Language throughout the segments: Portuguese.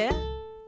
Café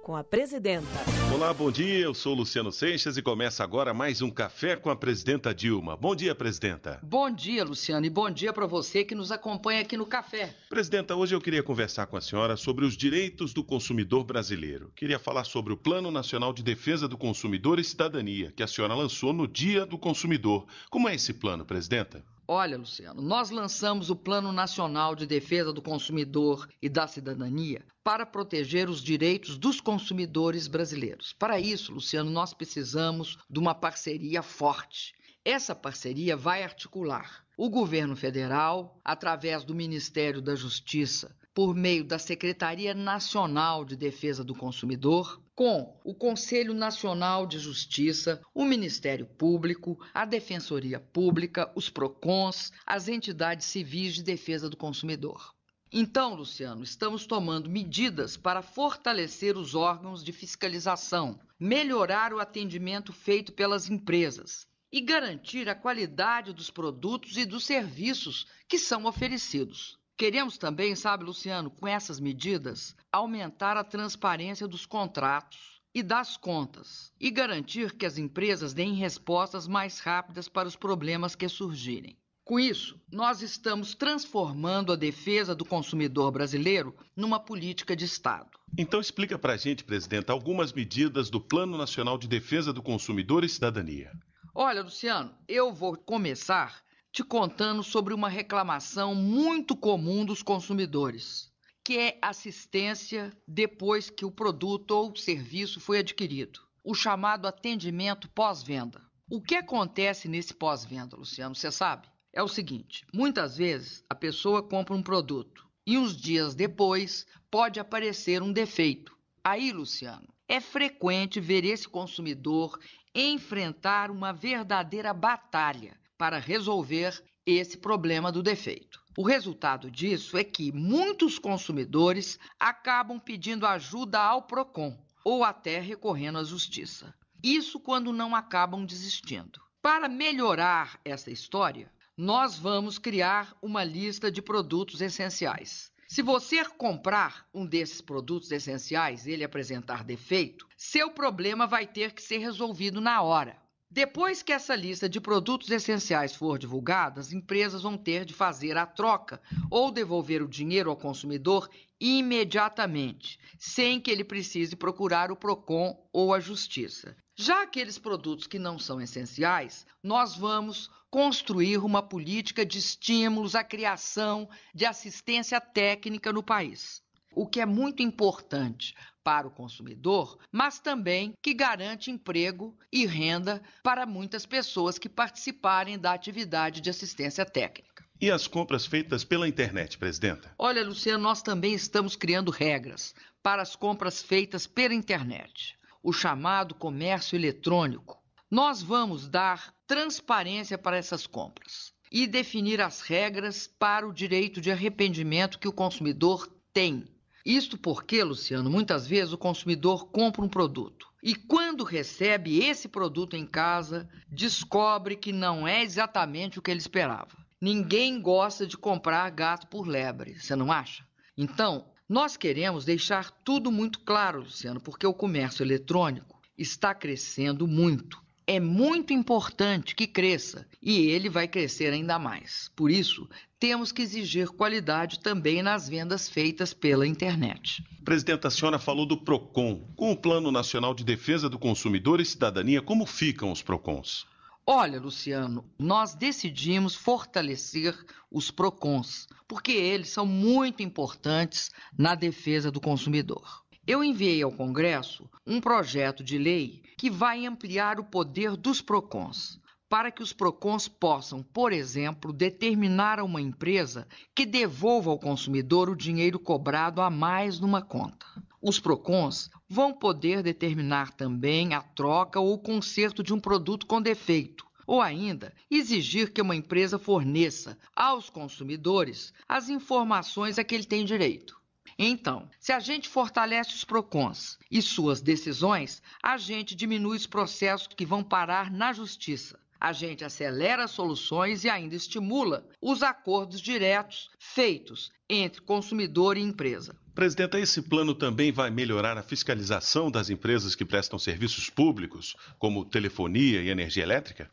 com a presidenta. Olá, bom dia. Eu sou Luciano Seixas e começa agora mais um café com a presidenta Dilma. Bom dia, presidenta. Bom dia, Luciano, e bom dia para você que nos acompanha aqui no café. Presidenta, hoje eu queria conversar com a senhora sobre os direitos do consumidor brasileiro. Queria falar sobre o Plano Nacional de Defesa do Consumidor e Cidadania, que a senhora lançou no Dia do Consumidor. Como é esse plano, presidenta? Olha, Luciano, nós lançamos o Plano Nacional de Defesa do Consumidor e da Cidadania para proteger os direitos dos consumidores brasileiros. Para isso, Luciano, nós precisamos de uma parceria forte. Essa parceria vai articular o governo federal, através do Ministério da Justiça, por meio da Secretaria Nacional de Defesa do Consumidor, com o Conselho Nacional de Justiça, o Ministério Público, a Defensoria Pública, os PROCONs, as entidades civis de defesa do consumidor. Então, Luciano, estamos tomando medidas para fortalecer os órgãos de fiscalização, melhorar o atendimento feito pelas empresas e garantir a qualidade dos produtos e dos serviços que são oferecidos. Queremos também, sabe, Luciano, com essas medidas, aumentar a transparência dos contratos e das contas e garantir que as empresas deem respostas mais rápidas para os problemas que surgirem. Com isso, nós estamos transformando a defesa do consumidor brasileiro numa política de Estado. Então explica para a gente, presidente, algumas medidas do Plano Nacional de Defesa do Consumidor e Cidadania. Olha, Luciano, eu vou começar te contando sobre uma reclamação muito comum dos consumidores, que é assistência depois que o produto ou serviço foi adquirido, o chamado atendimento pós-venda. O que acontece nesse pós-venda, Luciano, você sabe? É o seguinte: muitas vezes a pessoa compra um produto e uns dias depois pode aparecer um defeito. Aí, Luciano, é frequente ver esse consumidor enfrentar uma verdadeira batalha para resolver esse problema do defeito. O resultado disso é que muitos consumidores acabam pedindo ajuda ao Procon ou até recorrendo à justiça. Isso quando não acabam desistindo. Para melhorar essa história, nós vamos criar uma lista de produtos essenciais. Se você comprar um desses produtos essenciais e ele apresentar defeito, seu problema vai ter que ser resolvido na hora. Depois que essa lista de produtos essenciais for divulgada, as empresas vão ter de fazer a troca ou devolver o dinheiro ao consumidor imediatamente, sem que ele precise procurar o PROCON ou a Justiça. Já aqueles produtos que não são essenciais, nós vamos construir uma política de estímulos à criação de assistência técnica no país o que é muito importante para o consumidor, mas também que garante emprego e renda para muitas pessoas que participarem da atividade de assistência técnica. E as compras feitas pela internet, presidenta? Olha, Luciano, nós também estamos criando regras para as compras feitas pela internet, o chamado comércio eletrônico. Nós vamos dar transparência para essas compras e definir as regras para o direito de arrependimento que o consumidor tem isto porque, Luciano, muitas vezes o consumidor compra um produto e, quando recebe esse produto em casa, descobre que não é exatamente o que ele esperava. Ninguém gosta de comprar gato por lebre, você não acha? Então, nós queremos deixar tudo muito claro, Luciano, porque o comércio eletrônico está crescendo muito é muito importante que cresça e ele vai crescer ainda mais. Por isso, temos que exigir qualidade também nas vendas feitas pela internet. Presidenta, a senhora falou do PROCON. Com o Plano Nacional de Defesa do Consumidor e Cidadania, como ficam os PROCONs? Olha, Luciano, nós decidimos fortalecer os PROCONs, porque eles são muito importantes na defesa do consumidor. Eu enviei ao Congresso um projeto de lei que vai ampliar o poder dos PROCONs, para que os PROCONs possam, por exemplo, determinar a uma empresa que devolva ao consumidor o dinheiro cobrado a mais numa conta. Os PROCONs vão poder determinar também a troca ou conserto de um produto com defeito, ou ainda exigir que uma empresa forneça aos consumidores as informações a que ele tem direito. Então, se a gente fortalece os PROCONs e suas decisões, a gente diminui os processos que vão parar na justiça. A gente acelera soluções e ainda estimula os acordos diretos feitos entre consumidor e empresa. Presidenta, esse plano também vai melhorar a fiscalização das empresas que prestam serviços públicos, como telefonia e energia elétrica?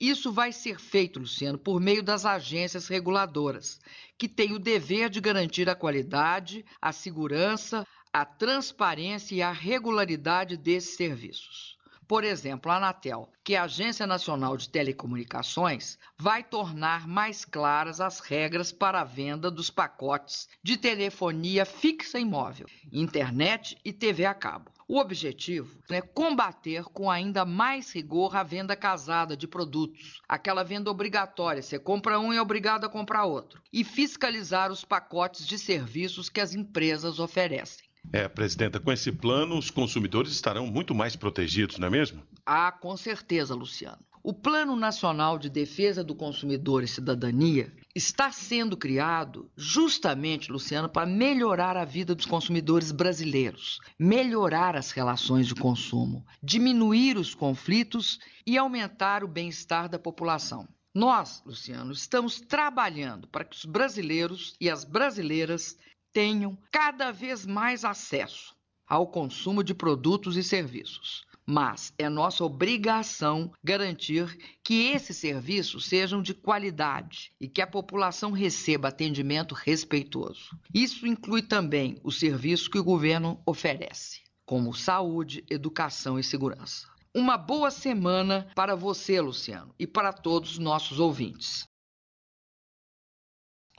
Isso vai ser feito, Luciano, por meio das agências reguladoras, que têm o dever de garantir a qualidade, a segurança, a transparência e a regularidade desses serviços. Por exemplo, a Anatel, que é a Agência Nacional de Telecomunicações, vai tornar mais claras as regras para a venda dos pacotes de telefonia fixa e móvel, internet e TV a cabo. O objetivo é combater com ainda mais rigor a venda casada de produtos, aquela venda obrigatória, você compra um e é obrigado a comprar outro, e fiscalizar os pacotes de serviços que as empresas oferecem. É, presidenta, com esse plano os consumidores estarão muito mais protegidos, não é mesmo? Ah, com certeza, Luciano. O Plano Nacional de Defesa do Consumidor e Cidadania está sendo criado justamente, Luciano, para melhorar a vida dos consumidores brasileiros, melhorar as relações de consumo, diminuir os conflitos e aumentar o bem-estar da população. Nós, Luciano, estamos trabalhando para que os brasileiros e as brasileiras tenham cada vez mais acesso ao consumo de produtos e serviços. Mas é nossa obrigação garantir que esses serviços sejam de qualidade e que a população receba atendimento respeitoso. Isso inclui também os serviços que o governo oferece, como saúde, educação e segurança. Uma boa semana para você, Luciano, e para todos os nossos ouvintes.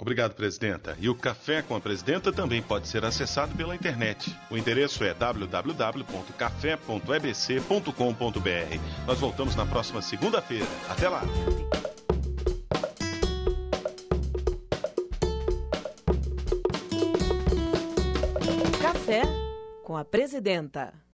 Obrigado, presidenta. E o Café com a Presidenta também pode ser acessado pela internet. O endereço é www.café.ebc.com.br. Nós voltamos na próxima segunda-feira. Até lá! Café com a Presidenta.